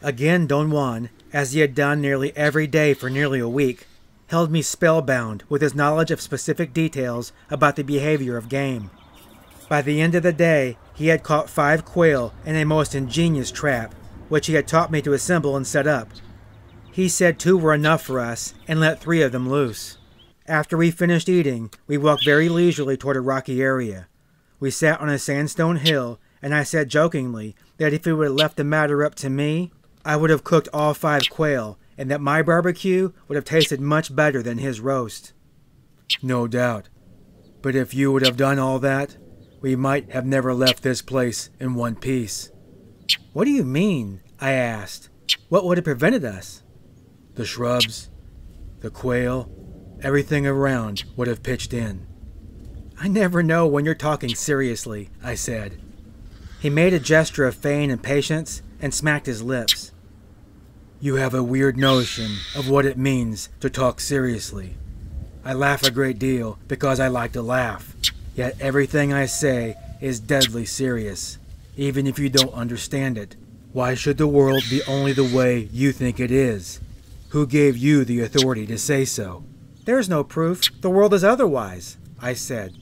Again, Don Juan, as he had done nearly every day for nearly a week, held me spellbound with his knowledge of specific details about the behavior of game. By the end of the day, he had caught five quail in a most ingenious trap, which he had taught me to assemble and set up. He said two were enough for us and let three of them loose. After we finished eating, we walked very leisurely toward a rocky area. We sat on a sandstone hill, and I said jokingly that if he would have left the matter up to me, I would have cooked all five quail, and that my barbecue would have tasted much better than his roast. No doubt. But if you would have done all that, we might have never left this place in one piece. What do you mean? I asked. What would have prevented us? The shrubs, the quail, everything around would have pitched in. I never know when you're talking seriously, I said. He made a gesture of feigned impatience and smacked his lips. You have a weird notion of what it means to talk seriously. I laugh a great deal because I like to laugh, yet everything I say is deadly serious, even if you don't understand it. Why should the world be only the way you think it is? Who gave you the authority to say so? There's no proof. The world is otherwise, I said.